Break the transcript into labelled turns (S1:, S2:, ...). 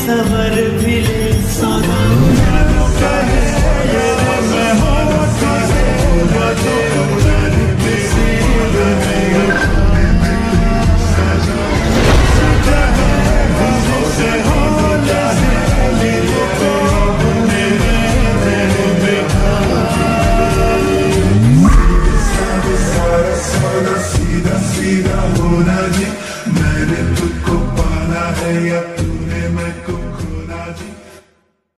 S1: सबर भी ले।
S2: सीधा सीधा सीधा होना जी मैंने तुझको पाना है या तू